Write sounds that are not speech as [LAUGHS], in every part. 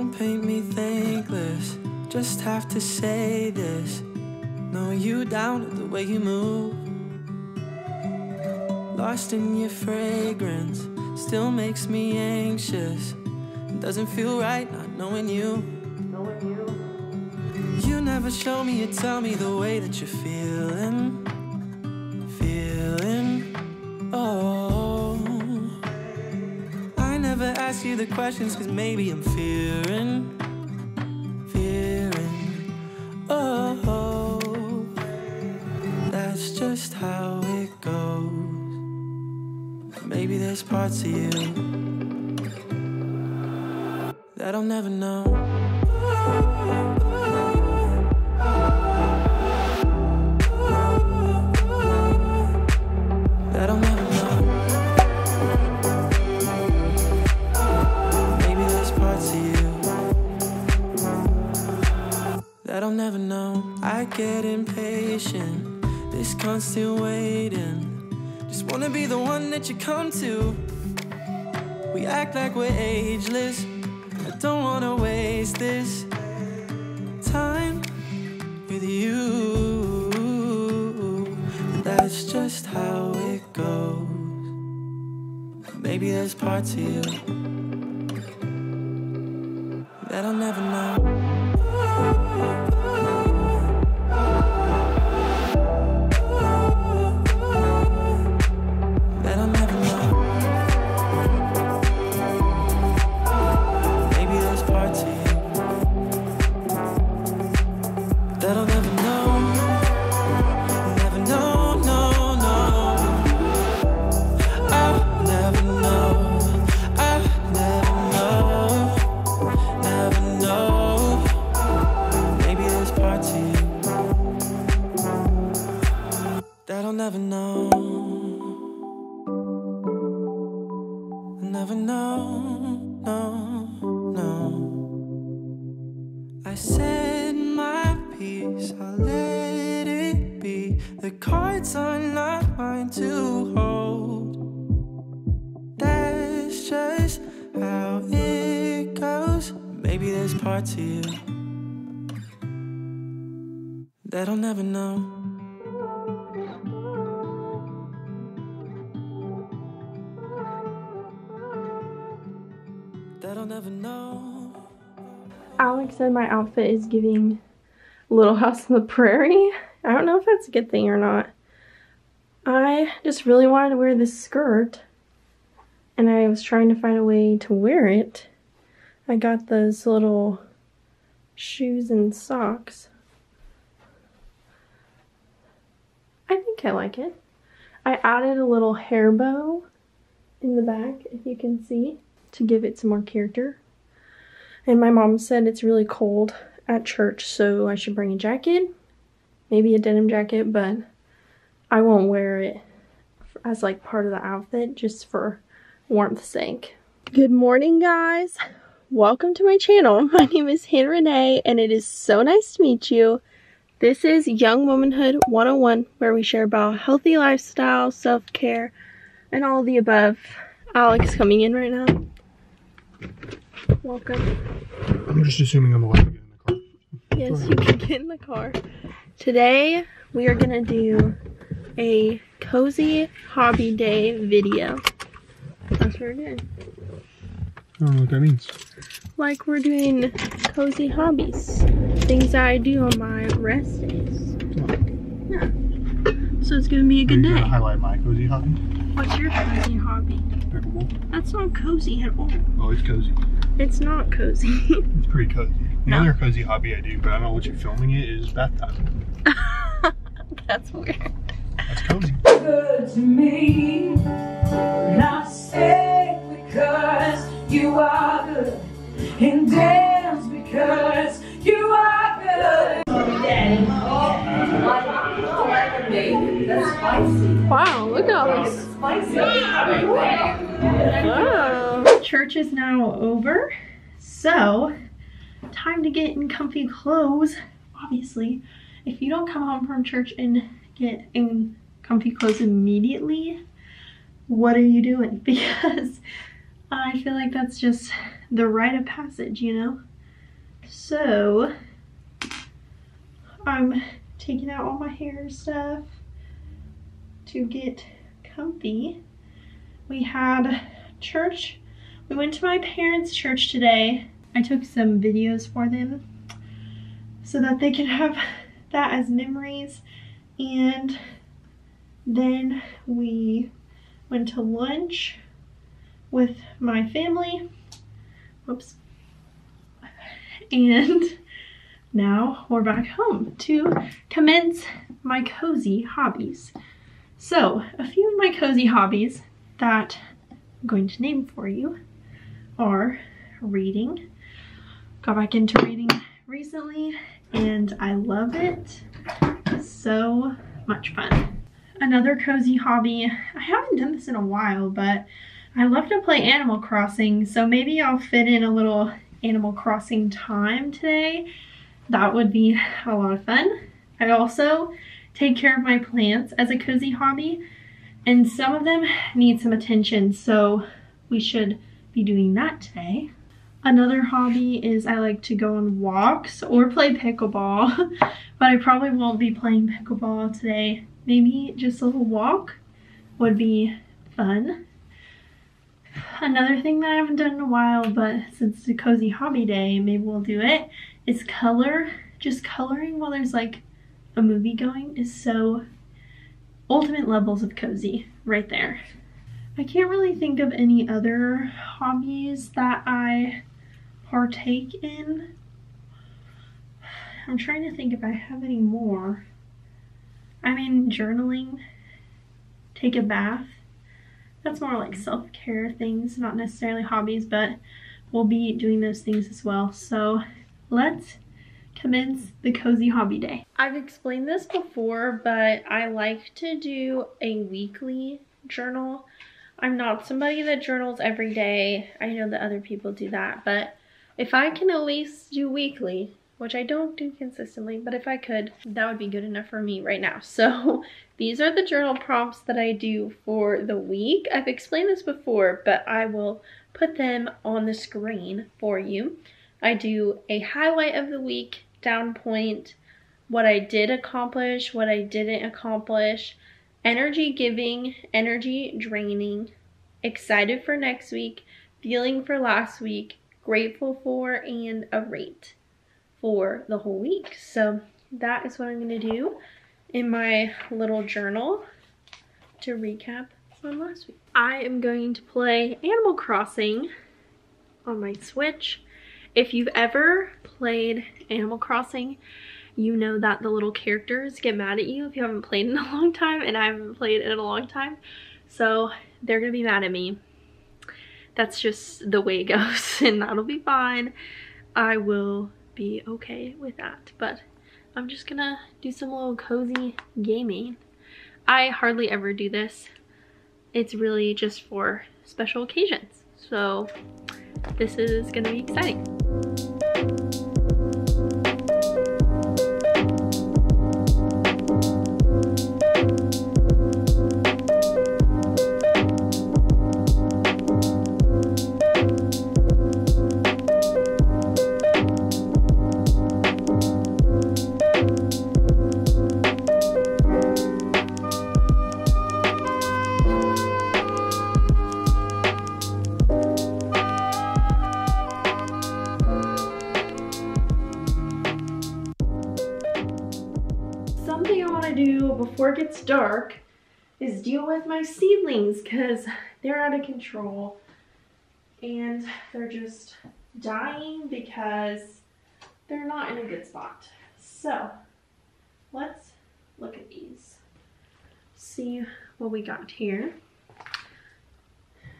Don't paint me thankless, just have to say this. Know you down the way you move. Lost in your fragrance, still makes me anxious. Doesn't feel right not knowing you. Knowing you You never show me, you tell me the way that you're. Feeling, ask you the questions, cause maybe I'm fearing. Fearing, oh. That's just how it goes. Maybe there's parts of you that I'll never know. Get impatient, this constant waiting. Just wanna be the one that you come to. We act like we're ageless. I don't wanna waste this time with you. But that's just how it goes. Maybe there's parts of you that I'll never know. Never know. Alex said my outfit is giving Little House on the Prairie. I don't know if that's a good thing or not. I just really wanted to wear this skirt and I was trying to find a way to wear it. I got those little shoes and socks. I think I like it. I added a little hair bow in the back, if you can see, to give it some more character. And my mom said it's really cold at church, so I should bring a jacket, maybe a denim jacket, but I won't wear it as like part of the outfit just for warmth's sake. Good morning, guys. Welcome to my channel. [LAUGHS] My name is Hannah Renee, and it is so nice to meet you. This is Young Womanhood 101, where we share about healthy lifestyle, self-care, and all the above. Alex coming in right now. Welcome. I'm just assuming I'm allowed to get in the car. Yes, you can get in the car. Today, we are gonna do a cozy hobby day video. That's what we're doing. I don't know what that means. Like we're doing cozy hobbies. Things I do on my rest days. Yeah. So it's gonna be a good day. highlight my cozy hobby? What's your cozy hobby? Pickleball. That's not cozy at all. Oh, it's cozy. It's not cozy. [LAUGHS] It's pretty cozy. The No. other cozy hobby I do, but I don't know what you're filming it, is bath time. [LAUGHS] That's weird. That's cozy. good to me. And I stay because you are good. And dance because Wow, look at all this. Spicy. Wow. Church is now over, so time to get in comfy clothes. Obviously, if you don't come home from church and get in comfy clothes immediately, what are you doing? [LAUGHS] Because I feel like that's just the rite of passage, you know? So I'm taking out all my hair stuff to get comfy. We had church. We went to my parents' church today. I took some videos for them so that they can have [LAUGHS] that as memories. And then we went to lunch with my family. Whoops. And [LAUGHS] now we're back home to commence my cozy hobbies. So, a few of my cozy hobbies that I'm going to name for you are reading. Got back into reading recently and I love it. So much fun. Another cozy hobby, I haven't done this in a while, but I love to play Animal Crossing, so maybe I'll fit in a little Animal Crossing time today. That would be a lot of fun. I also take care of my plants as a cozy hobby, and some of them need some attention, so we should be doing that today. Another hobby is I like to go on walks or play pickleball, [LAUGHS] but I probably won't be playing pickleball today. Maybe just a little walk would be fun. Another thing that I haven't done in a while, but since it's a cozy hobby day, maybe we'll do it, is color. Just coloring while there's like a movie going is so ultimate levels of cozy right there. I can't really think of any other hobbies that I partake in. I'm trying to think if I have any more. I mean, journaling, take a bath, that's more like self-care things, not necessarily hobbies, but we'll be doing those things as well. So let's commence the cozy hobby day. I've explained this before, but I like to do a weekly journal. I'm not somebody that journals every day. I know that other people do that, but if I can at least do weekly, which I don't do consistently, but if I could, that would be good enough for me right now. So [LAUGHS] these are the journal prompts that I do for the week. I've explained this before, but I will put them on the screen for you. I do a highlight of the week, down point, what I did accomplish, what I didn't accomplish, energy giving, energy draining, excited for next week, feeling for last week, grateful for, and a rate for the whole week. So that is what I'm going to do in my little journal to recap on last week. I am going to play Animal Crossing on my Switch. If you've ever played Animal Crossing, you know that the little characters get mad at you if you haven't played in a [LAUGHS] long time, and I haven't played in a long time. So they're gonna be mad at me. That's just the way it [LAUGHS] goes, and that'll be fine. I will be okay with that. But I'm just gonna do some little cozy gaming. I hardly ever do this. It's really just for special occasions. So this is gonna be exciting. Dark is deal with my seedlings because they're out of control and they're just dying because they're not in a good spot. So let's look at these. See what we got here.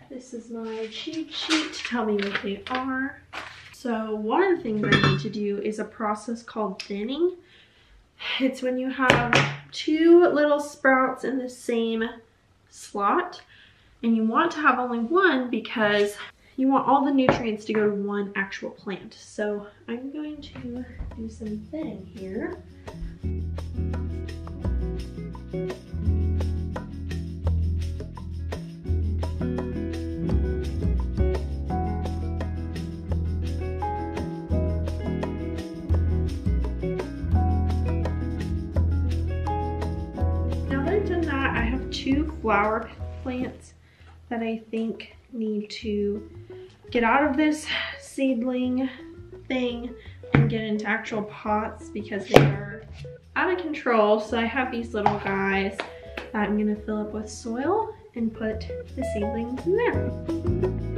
This is my cheat sheet to tell me what they are. So one of the things I need to do is a process called thinning. It's when you have two little sprouts in the same slot and you want to have only one because you want all the nutrients to go to one actual plant. So I'm going to do some thinning here. Flower plants that I think need to get out of this seedling thing and get into actual pots because they are out of control. So I have these little guys that I'm gonna fill up with soil and put the seedlings in there.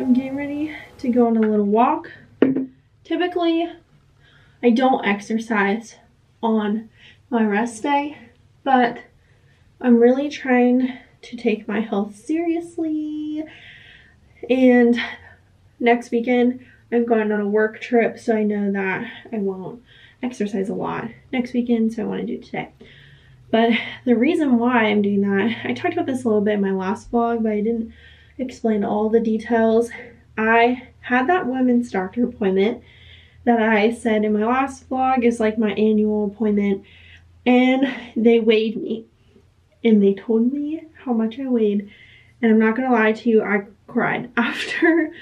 I'm getting ready to go on a little walk. Typically, I don't exercise on my rest day, but I'm really trying to take my health seriously. And next weekend, I'm going on a work trip, so I know that I won't exercise a lot next weekend, so I want to do it today. But the reason why I'm doing that, I talked about this a little bit in my last vlog, but I didn't explain all the details. I had that women's doctor appointment that I said in my last vlog is like my annual appointment and they weighed me. And they told me how much I weighed. And I'm not gonna lie to you I cried [LAUGHS] after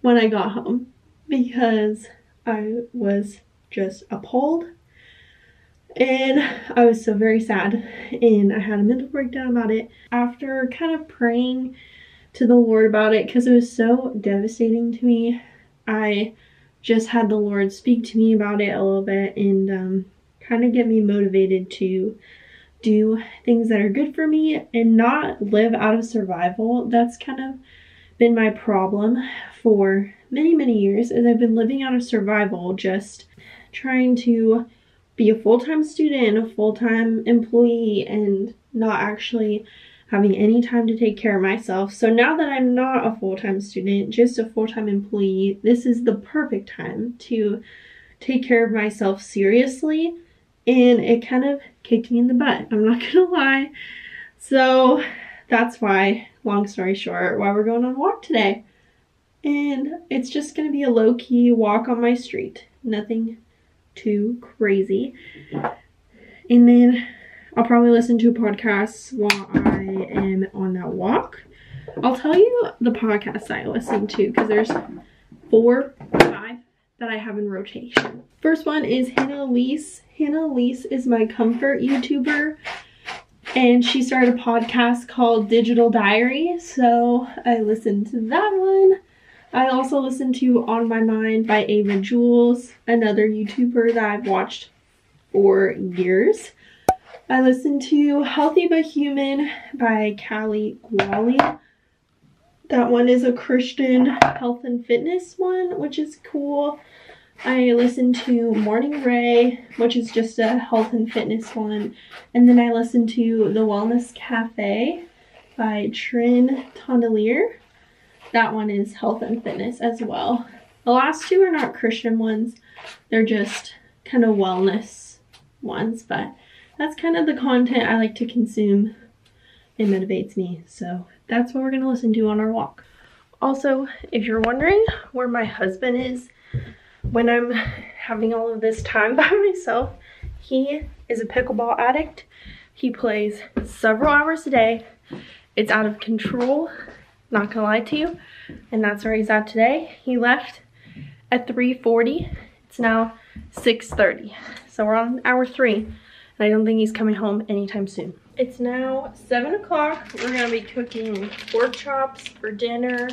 when I got home because I was just appalled. And I was so very sad. And I had a mental breakdown about it. After kind of praying to the Lord about it because it was so devastating to me. I just had the Lord speak to me about it a little bit and um, kind of get me motivated to do things that are good for me and not live out of survival. That's kind of been my problem for many, many years is I've been living out of survival, just trying to be a full-time student, a full-time employee, and not actually having any time to take care of myself. So now that I'm not a full time student, just a full time employee, this is the perfect time to take care of myself seriously. And it kind of kicked me in the butt. I'm not [LAUGHS] gonna lie. So that's why, long story short, why we're going on a walk today. And it's just gonna be a low key walk on my street. Nothing too crazy. And then I'll probably listen to podcasts while I am on that walk. I'll tell you the podcasts I listen to because there's four, five that I have in rotation. First one is Hannah Elise. Hannah Elise is my comfort YouTuber and she started a podcast called Digital Diary. So I listened to that one. I also listened to On My Mind by Ava Jules, another YouTuber that I've watched for years. I listened to Healthy But Human by Callie Guali. That one is a Christian health and fitness one, which is cool. I listened to Morning Ray, which is just a health and fitness one. And then I listened to The Wellness Cafe by Trin Tondelier. That one is health and fitness as well. The last two are not Christian ones. They're just kind of wellness ones, but that's kind of the content I like to consume. It motivates me. So that's what we're going to listen to on our walk. Also, if you're wondering where my husband is when I'm having all of this time [LAUGHS] by myself, he is a pickleball addict. He plays several hours a day. It's out of control, not gonna lie to you. And that's where he's at today. He left at 3.40. It's now 6.30. So we're on hour three I don't think he's coming home anytime soon. It's now 7 o'clock. We're to be cooking pork chops for dinner.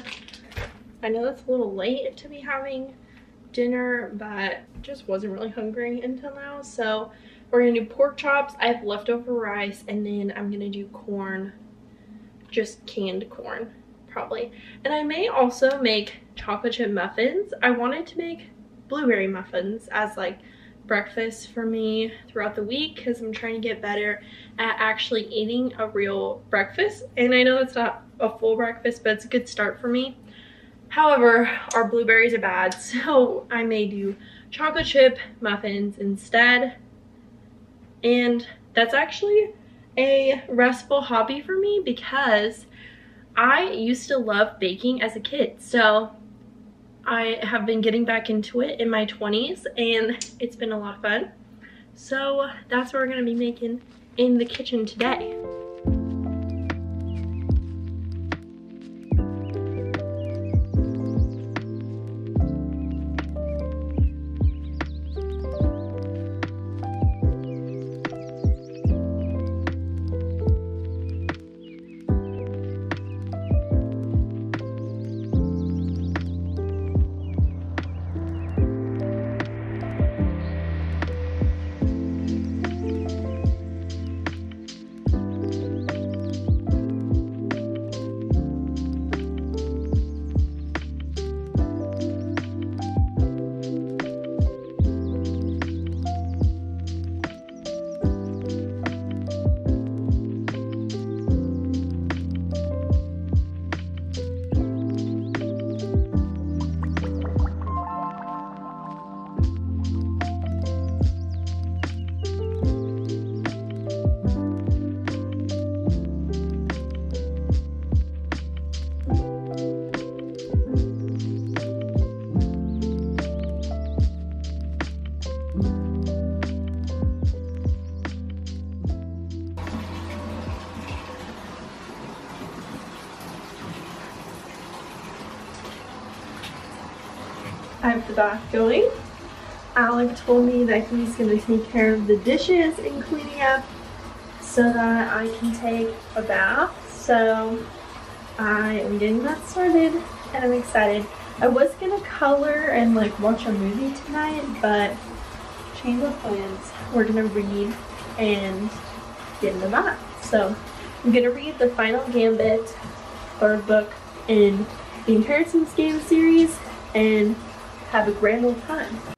I know it's a little late to be having dinner, but just wasn't really hungry until now. So we're to do pork chops. I have leftover rice, and then I'm to do corn, just canned corn, probably. And I may also make chocolate chip muffins. I wanted to make blueberry muffins as like breakfast for me throughout the week because I'm trying to get better at actually eating a real breakfast. And I know that's not a full breakfast, but it's a good start for me. However, our blueberries are bad, [LAUGHS] so I may do chocolate chip muffins instead. And that's actually a restful hobby for me because I used to love baking as a kid. So I have been getting back into it in my 20s and it's been a lot of fun. So that's what we're gonna be making in the kitchen today. Bath going. Alec told me that he's going to take care of the dishes and cleaning up so that I can take a bath. So I am getting that started and I'm excited. I was going to color and like watch a movie tonight, but change of plans. We're going to read and get in the bath. So I'm going to read the final gambit third book in the Inheritance game series and have a grand old time.